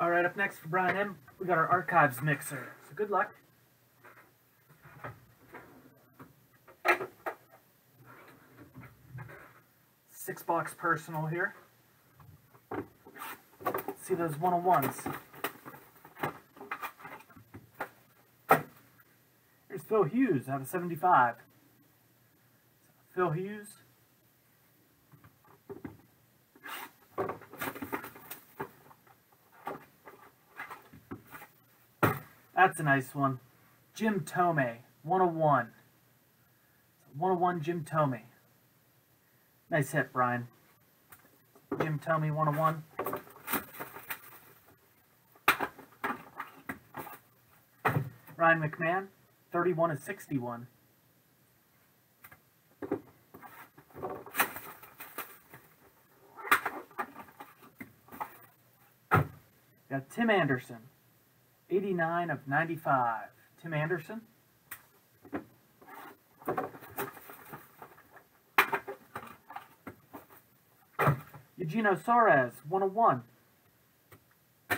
All right, up next for Brian M, we got our archives mixer. So good luck. Six box personal here. See those 101s. Here's Phil Hughes out of 75. Phil Hughes. That's a nice one. Jim Thome, 101. 101 Jim Thome. Nice hit, Brian. Jim Thome, 101. Ryan McMahon, 31 of 61. Got Tim Anderson, 89 of 95. Tim Anderson. Eugenio Suarez, 101. So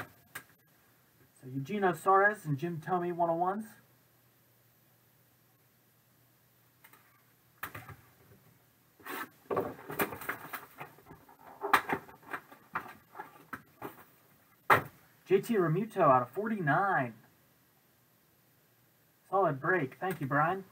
Eugenio Suarez and Jim Thome, 101s. JT Realmuto out of 49. Solid break. Thank you, Brian.